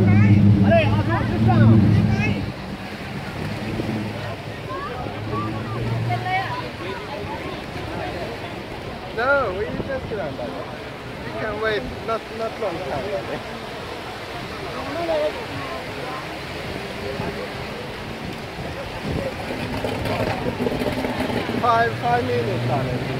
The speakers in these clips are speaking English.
No, we just get We can wait not not long time. Five five minutes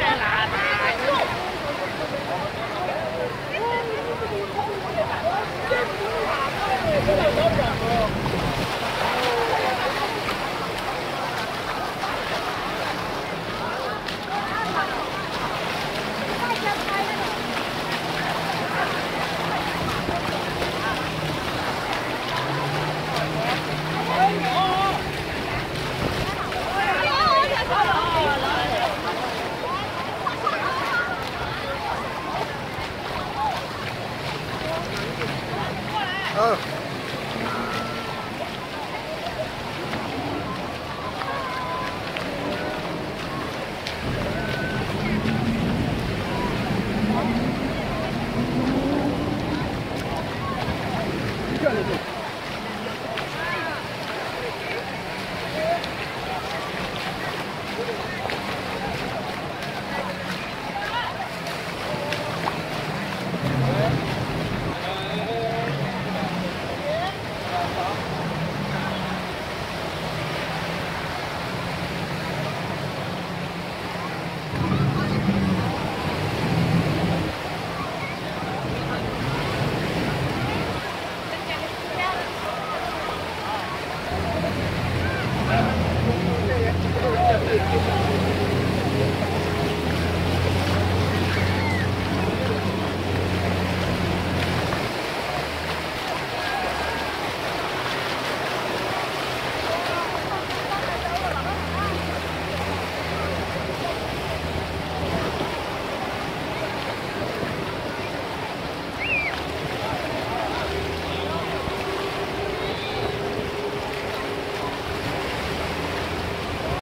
Oh.